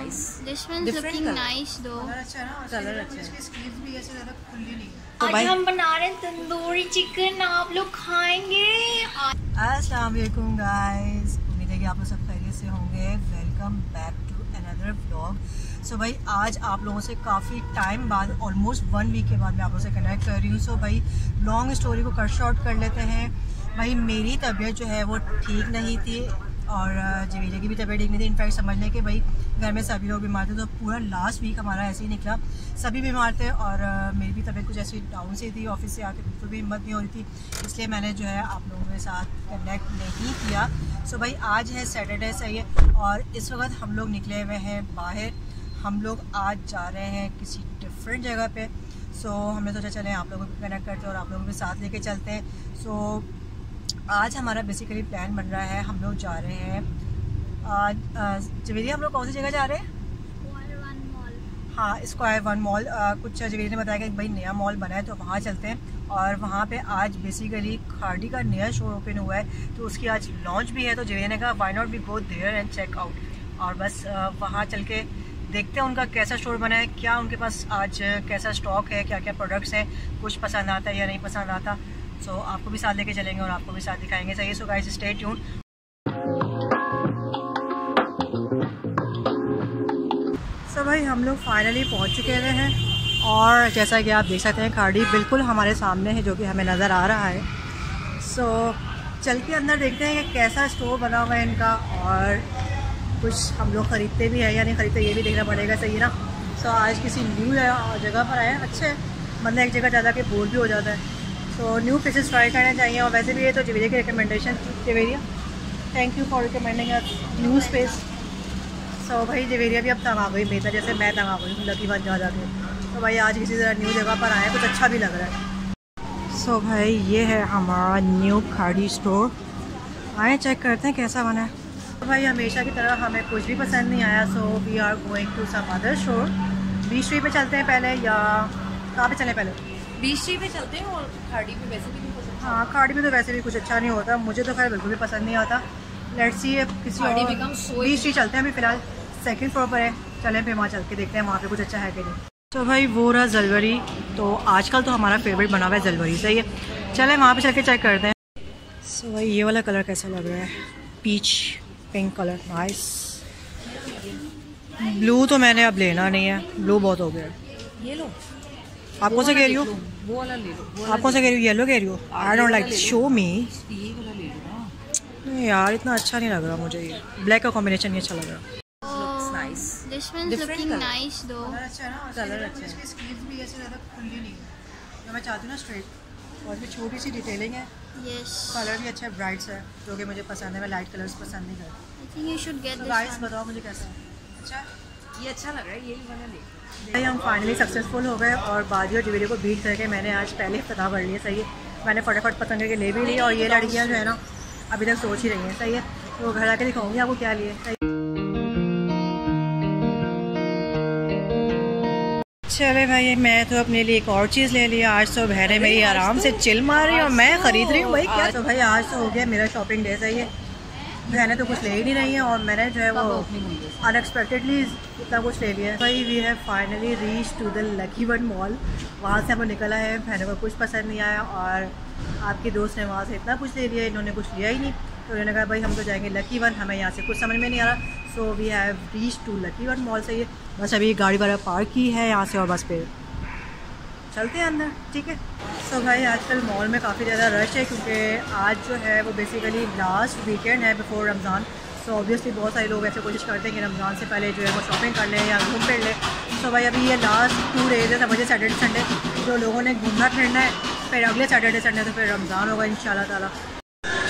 nice. This one's Different looking color. nice though. Colour अच्छा है ना कलर अच्छा है। स्लीव्स भी ऐसे ज़्यादा खुली नहीं तो आज भाई हम बना रहे हैं तंदूरी चिकन आप लोग खाएँगे अस्सलाम वालेकुम गाइस उम्मीद है कि आप लोग सब खैरियत से होंगे welcome back to another vlog so भाई आज आप लोगों से काफ़ी टाइम बाद ऑलमोस्ट वन वीक के बाद मैं आप लोगों से कनेक्ट कर रही हूँ सो भाई लॉन्ग स्टोरी को कट शॉर्ट कर लेते हैं भाई मेरी तबीयत जो है वो ठीक नहीं थी और जवेजा की भी तबीयत ठीक नहीं थी इनफैक्ट समझ लें कि भाई घर में सभी लोग बीमार थे तो पूरा लास्ट वीक हमारा ऐसे ही निकला। सभी बीमार थे और मेरी भी तबीयत कुछ ऐसी डाउन सी थी ऑफ़िस से आके बिल्कुल भी हिम्मत नहीं हो रही थी, इसलिए मैंने जो है आप लोगों के साथ कनेक्ट नहीं किया। सो भाई, आज है सैटरडे सही है? और इस वक्त हम लोग निकले हुए हैं बाहर। हम लोग आज जा रहे हैं किसी डिफरेंट जगह पे। सो हमने सोचा, चलें आप लोगों को कनेक्ट करते हैं और आप लोगों के साथ लेके चलते हैं। सो आज हमारा बेसिकली प्लान बन रहा है, हम लोग जा रहे हैं जवेरी हम लोग कौन सी जगह जा रहे हैं? हाँ स्क्वायर वन मॉल कुछ जवेरी ने बताया कि भाई नया मॉल बना है तो वहाँ चलते हैं। और वहाँ पे आज बेसिकली खाड़ी का नया शो ओपन हुआ है तो उसकी आज लॉन्च भी है तो जवेरी ने कहा why not be go there and check out और बस वहाँ चल के देखते हैं उनका कैसा स्टोर बना है क्या उनके पास आज कैसा स्टॉक है क्या क्या प्रोडक्ट्स हैं कुछ पसंद आता है या नहीं पसंद आता। सो so, आपको भी साथ लेके चलेंगे और आपको भी साथ दिखाएँगे। सही सो गाइस स्टे ट्यून भाई हम लोग फाइनली पहुँच चुके हुए हैं। और जैसा कि आप देख सकते हैं खाड़ी बिल्कुल हमारे सामने है जो कि हमें नज़र आ रहा है। सो so, चल के अंदर देखते हैं कि कैसा स्टोर बना हुआ है इनका और कुछ हम लोग ख़रीदते भी हैं या नहीं ख़रीदते ये भी देखना पड़ेगा सही ना? सो so, आज किसी न्यू जगह पर आए अच्छे। मतलब एक जगह ज़्यादा के बोर भी हो जाता है। सो न्यू प्लेसेस ट्राई करने चाहिए और वैसे भी ये तो जवेरिया की recommendation Javeria thank you for recommending new space so भाई जवेरिया भी अब तंग आ गई बेहतर जैसे मैं तंग आ गई हूँ लकी वन जा जाके तो भाई आज किसी तरह न्यू जगह पर आए कुछ अच्छा भी लग रहा है। सो so भाई ये है हमारा न्यू खाड़ी स्टोर आए चेक करते हैं कैसा बना है। तो भाई हमेशा की तरह हमें कुछ भी पसंद नहीं आया so we are going to some other store B street पे चलते हैं पहले या कहाँ पे चलें पहले? बीच पे चलते हैं और खाड़ी पे वैसे भी नहीं हो हाँ खाड़ी में तो वैसे भी कुछ अच्छा नहीं होता। मुझे तो खैर बिल्कुल भी पसंद नहीं आता। लेट्स सी किसी और बी स्ट्रीट चलते हैं अभी फ़िलहाल। सेकंड फ्लोर पर है। चलें फिर वहाँ चल के देखते हैं वहाँ पे कुछ अच्छा है कि नहीं। तो भाई वो रहा जलवरी। तो आजकल तो हमारा फेवरेट बना हुआ है जलवरी सही है। चलें वहाँ पे चल के चेक करते हैं। सो so, भाई ये वाला कलर कैसा लग रहा है? Peach pink colour nice blue तो मैंने अब लेना नहीं है। ब्लू बहुत हो गया। ये लो। आप कौन सा कह रही हो? वो वाला ले लो। आप कौन सा कह रही हो? येलो कह रही हो? I don't like show me ये वाला ले लो। ना। नहीं यार इतना अच्छा नहीं लग रहा मुझे ये। ब्लैक का कॉम्बिनेशन नहीं अच्छा लग रहा. This one's Different looking color. nice though. अच्छा है ना Colour अच्छा है। इसकी स्लीव्स भी ऐसे ज़्यादा खुली नहीं है। जो मैं चाहती हूँ ना स्ट्रेट और इसमें छोटी सी डिटेलिंग है। Yes. कलर भी अच्छा है ब्राइट्स है जो कि मुझे पसंद है मैं लाइट कलर्स पसंद नहीं करती। Think you should get तो this गाइस बताओ मुझे कैसा है। अच्छा? ये अच्छा लग रहा है यही वाला ले। भाई हम फाइनली सक्सेसफुल हो गए और बाजी और जवेरी को बीट करके मैंने आज पहले ही पता कर लिया सही है। मैंने फटाफट पसंद करके ले भी ली और ये लड़कियाँ जो है ना अभी तक सोच ही रही हैं सही है। तो घर आके दिखाऊँगी आपको क्या लिए चले भाई मैं तो अपने लिए एक और चीज़ ले लिया आज तो बहने मेरी आराम से चिल मार रही है और मैं ख़रीद रही हूँ। भाई क्या तो भाई आज तो हो गया मेरा शॉपिंग डे सही है बहनें तो कुछ ले ही नहीं रही हैं और मैंने जो है वो अनएक्सपेक्टेडली इतना कुछ ले लिया भाई we have finally reach to the lucky one mall वहाँ से हम निकला है बहनों को कुछ पसंद नहीं आया और आपके दोस्त ने वहाँ से इतना कुछ ले लिया इन्होंने कुछ लिया ही नहीं। तो उन्होंने कहा, भाई, हम तो जाएँगे लकी वन हमें यहाँ से कुछ समझ में नहीं आ रहा। So we have reach to lucky one mall से ये बस अभी गाड़ी वाला पार्क की है यहाँ से और बस पे। चलते हैं अंदर, ठीक है? सो so, भाई, आजकल मॉल में काफ़ी ज़्यादा रश है क्योंकि आज जो है वो बेसिकली लास्ट वीकेंड है बिफोर रमज़ान सो ऑब्वियसली बहुत सारे लोग ऐसे कोशिश करते हैं कि रमज़ान से पहले जो है वो शॉपिंग कर लें या घूम फिर लें। सो भाई, अभी ये लास्ट टू डेज़ है समझिए सैटरडे संडे जो लोगों ने घूमना फिरना है, फिर अगले सैटरडे संडे तो फिर रमज़ान होगा इन ताला।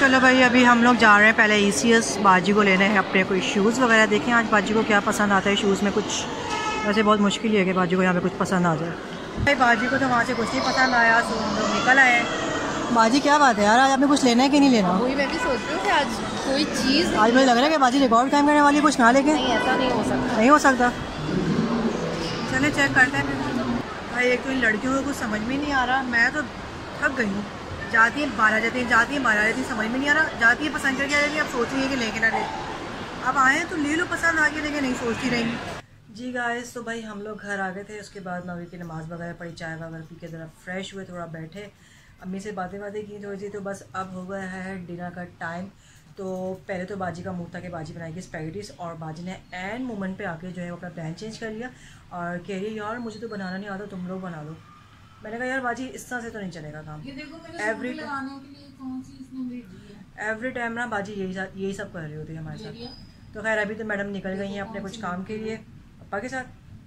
चलो भाई अभी हम लोग जा रहे हैं पहले ई सी एस बाजी को लेने हैं अपने कोई शूज़ वगैरह देखें। आज बाजी को क्या पसंद आता है शूज़ में कुछ? वैसे बहुत मुश्किल ही है कि बाजी को यहाँ पे कुछ पसंद आ जाए। भाई बाजी को तो वहाँ से कुछ नहीं पसंद आया तो हम लोग निकल आए बाजी क्या बात है यार आज आपने कुछ लेना है कि नहीं लेना? वही मैं भी सोच रही हूँ कि आज कोई चीज़ आज मुझे लग रहा है कि बाजी रिकॉर्ड टाइम करने वाली कुछ ना लेके। नहीं ऐसा नहीं हो सकता। नहीं हो सकता। चले चेक करते हैं। भाई एक तो इन लड़कियों को कुछ समझ में नहीं आ रहा मैं तो थक गई हूँ। जाती है बारह जाती है जाती है बारह जाती है, समझ में नहीं आ रहा, जाती है, पसंद करके आ जाती है, अब सोच रही है कि लेके ना ले। अब आए तो ले लो, पसंद आ गया, लेकिन नहीं सोचती रहेंगी। जी गाय तो भाई हम लोग घर आ गए थे, उसके बाद मवी की नमाज़ वगैरह पढ़ी, चाय वगैरह पी के ज़रा फ्रेश हुए, थोड़ा बैठे। अम्मी से बातें बातें की थोड़ी सी तो बस अब हो गया है डिनर का टाइम तो पहले तो बाजी का मुँह था कि बाजी बनाएगी स्पैगेटिस और बाजी ने एंड मोमेंट पे आके जो है वो अपना प्लान चेंज कर लिया। और कह रही यार, मुझे तो बनाना नहीं आता, तुम लोग बना लो। मैंने कहा यार बाजी इस तरह से तो नहीं चलेगा काम. एवरी एवरी टाइम ना बाजी यही यही सब कर रही होती है हमारे साथ। तो खैर अभी तो मैडम निकल गई हैं अपने कुछ काम के लिए। पापा के साथ?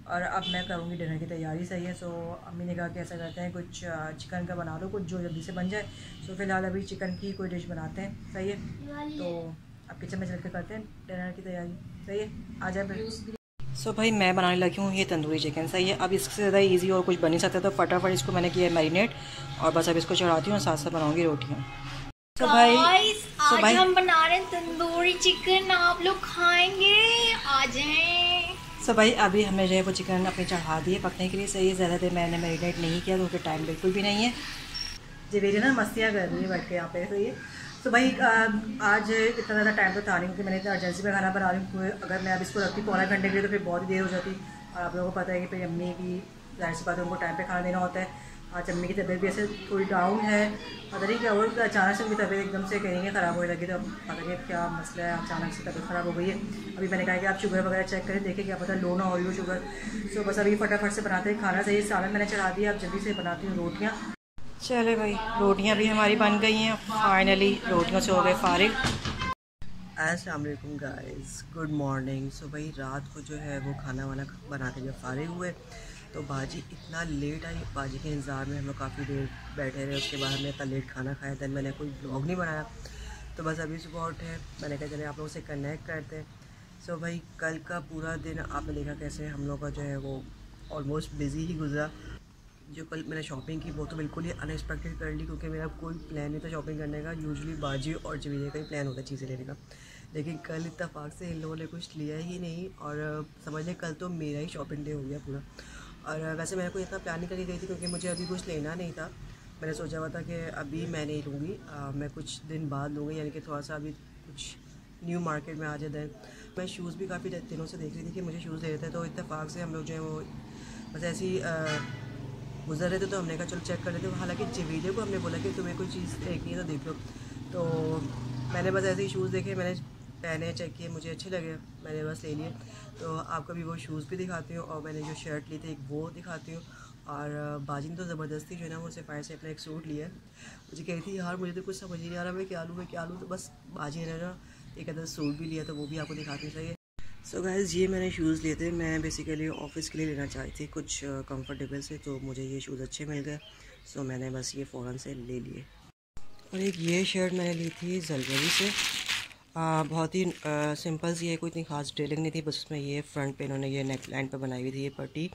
और अब मैं करूँगी डिनर की तैयारी सही है। सो अम्मी ने कहा कि ऐसा करते हैं कुछ चिकन का बना लो कुछ जो जल्दी से बन जाए। सो फ़िलहाल अभी चिकन की कोई डिश बनाते हैं सही है? तो अब किचन में चल के करते हैं डिनर की तैयारी सही है? आ जाए फिर। सो so भाई मैं बनाने लगी हूँ ये तंदूरी चिकन सही है। अब इससे ज़्यादा इजी और कुछ बन नहीं सकता तो फटाफट इसको मैंने किया है मैरिनेट और बस अब इसको चढ़ाती हूँ और साथ साथ बनाऊँगी रोटियाँ। तो भाई आज भाई, हम बना रहे हैं तंदूरी चिकन आप लोग खाएँगे। आ जाएँ सो so भाई अभी हमने जो है वो चिकन अपने चढ़ा दिए पकने के लिए सही है ज़्यादा देर मैंने मैरिनेट नहीं किया तो टाइम बिल्कुल भी नहीं है। जवेरी ना मस्तियाँ कर रही है बैठ के यहाँ पे तो ये तो भाई आज इतना ज़्यादा टाइम तो था नहीं, क्योंकि मैंने इतना अर्जेंसी में खाना बना रही हूँ अगर मैं अब इसको रखती पौने घंटे के लिए तो फिर बहुत ही देर हो जाती। और आप लोगों को पता है कि फिर अम्मी भी ज़ाहिर सी बात है उनको टाइम पे खाना देना होता है। आज अम्मी की तबीयत भी ऐसे थोड़ी डाउन है। पता नहीं क्या और अचानक से उनकी तबीयत एकदम से कहेंगे ख़राब होने लगी तो पता नहीं क्या मसला है, अचानक से तबीयत ख़राब हो गई है। अभी मैंने कहा कि आप शुगर वगैरह चेक करें देखें क्या पता लो ना हो रही हो शुगर सो बस अभी फटाफट से बनाते हैं, खाना सही सालन मैंने चढ़ा दिया आप जल्दी से बनाती हूँ रोटियाँ। चले भाई, रोटियाँ भी हमारी बन गई हैं। फाइनली रोटियों से हो गए फारिग। Aslam guys good morning so भाई, रात को जो है वो खाना वाना बना के जब फारिग हुए तो बाजी इतना लेट आई। बाजी के इंतज़ार में हम लोग काफ़ी देर बैठे रहे, उसके बाद हमने इतना लेट खाना खाया दैन मैंने कोई ब्लॉग नहीं बनाया। तो बस अभी सुबह उठे, मैंने कहा चले आप लोगों से कनेक्ट करते सो भाई, कल का पूरा दिन आपने देखा कैसे हम लोग का जो है वो ऑलमोस्ट बिज़ी ही गुजरा। जो कल मैंने शॉपिंग की, वो तो बिल्कुल ही अनएक्सपेक्टेड कर ली क्योंकि मेरा कोई प्लान नहीं था शॉपिंग करने का। यूजुअली बाजी और जवीरे का ही प्लान होता है चीज़ें लेने का। लेकिन कल इतफाक़ से इन लोगों ने कुछ लिया ही नहीं और, समझ लें कल तो मेरा ही शॉपिंग डे हो गया पूरा। और, वैसे मैं कोई इतना प्लान नहीं करी गई थी क्योंकि मुझे अभी कुछ लेना नहीं था। मैंने सोचा हुआ था कि अभी मैं नहीं लूँगी मैं कुछ दिन बाद लूँगी, यानी कि थोड़ा सा अभी कुछ न्यू मार्केट में आ जाए दें मैं शूज़ भी काफ़ी दिनों से देख रही थी कि मुझे शूज़ ले रहे थे तो इतफाक़ से हम लोग जो है वो, बस ऐसी गुजर रहे थे तो हमने कहा, चलो चेक कर लेते हैं। हालाँकि जवीले को हमने बोला कि तुम्हें कोई चीज़ देखनी है तो देख लो। तो मैंने बस ऐसे ही शूज़ देखे, मैंने पहने चेक किए, मुझे अच्छे लगे, मैंने बस ले लिए। तो आपको भी वो शूज़ भी दिखाती हूँ और मैंने जो शर्ट ली थी, एक वो दिखाती हूँ। और बाजी ने तो ज़बरदस्ती जो है ना, वो सिफायर से अपना एक सूट लिया मुझे कही थी, यार, मुझे तो कुछ समझ ही नहीं आ रहा, मैं क्या लूँ, मैं क्या लूँ? तो बस बाजी ने ना एक अदर सूट भी लिया तो वो भी आपको दिखाती चाहिए सो so गैज़ ये मैंने शूज़ लिए थे। मैं बेसिकली ऑफ़िस के लिए लेना चाहती थी कुछ कंफर्टेबल से तो मुझे ये शूज़ अच्छे मिल गए। सो so मैंने बस ये फ़ौरन से ले लिए। और एक ये शर्ट मैंने ली थी जलवरी से। आ, बहुत ही सिंपल सी है कोई इतनी खास ड्रेलिंग नहीं थी बस उसमें ये फ्रंट पे इन्होंने ये नेक लाइन पर बनाई हुई थी ये पट्टी।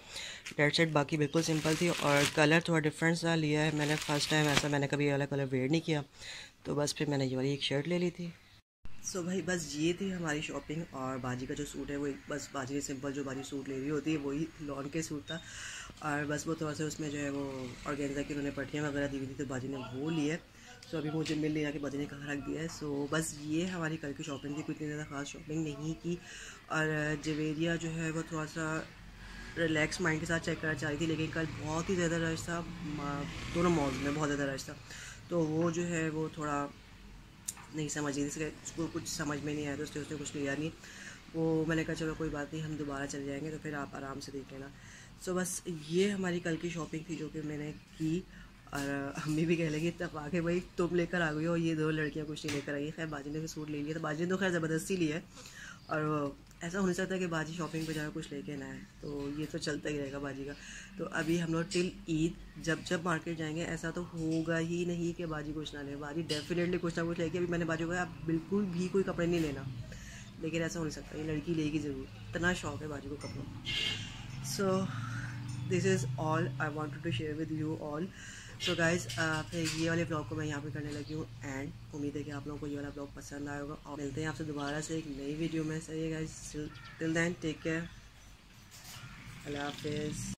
डेड सेट बाकी बिल्कुल सिंपल थी। और कलर थोड़ा डिफरेंट सा लिया है मैंने। फ़र्स्ट टाइम ऐसा मैंने कभी वाला कलर वेयर नहीं किया। तो बस फिर मैंने ये वाली एक शर्ट ले ली थी। सो so, भाई, बस ये थी हमारी शॉपिंग और बाजी का जो सूट है, वो बस बाजी ने सिंपल जो बाजी सूट ले रही होती है, वही लॉन के सूट था। और बस वो थोड़ा सा उसमें जो है वो ऑर्गेन्जा की उन्होंने पट्टियाँ वगैरह दी हुई थी तो बाजी ने वो ली है। सो so, अभी मुझे मिल लिया कि बाजी ने कहाँ रख दिया है। सो so, बस ये हमारी कल की शॉपिंग थी इतनी ज़्यादा खास शॉपिंग नहीं की। और जवेरिया जो है वो थोड़ा सा रिलैक्स माइंड के साथ चेक करना चाह रही थी, लेकिन कल बहुत ही ज़्यादा रश था। दोनों मॉल्स में बहुत ज़्यादा रश था। तो वो जो है वो थोड़ा नहीं समझ रही थी। उसको कुछ समझ में नहीं आया तो उसने उसने कुछ लिया नहीं। वो मैंने कहा, चलो कोई बात नहीं, हम दोबारा चले जाएँगे तो फिर आप आराम से देख लेना। सो बस ये हमारी कल की शॉपिंग थी जो कि मैंने की, और अम्मी भी कह लगी, तब आके भाई तुम लेकर आ गई हो, ये दो लड़कियाँ कुछ नहीं लेकर आई खैर, बाजी ने भी सूट ले लिया तो बाजी ने तो खैर ज़बरदस्ती लिया है, और ऐसा होने सकता है कि बाजी शॉपिंग पे जाकर कुछ लेके ना आए तो ये तो चलता ही रहेगा बाजी का। तो अभी हम लोग टिल ईद, जब जब मार्केट जाएँगे, ऐसा तो होगा ही नहीं कि बाजी कुछ ना ले। बाजी डेफिनेटली कुछ ना कुछ लेके, अभी मैंने बाजी को आप बिल्कुल भी कोई कपड़े नहीं लेना। लेकिन ऐसा हो नहीं सकता ये लड़की लेगी ज़रूर। इतना शौक है बाजी को कपड़ों so this is all I want to share with you all so guys फिर ये वाले ब्लॉग को मैं यहाँ पे करने लगी हूँ एंड उम्मीद है कि आप लोगों को ये वाला ब्लॉग पसंद आएगा और मिलते हैं आपसे दोबारा से एक नई वीडियो में। सही है guys till then take care Allah हाफिज़.